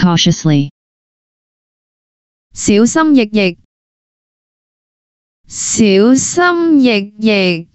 cautiously, 小心翼翼，小心翼翼，